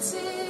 city.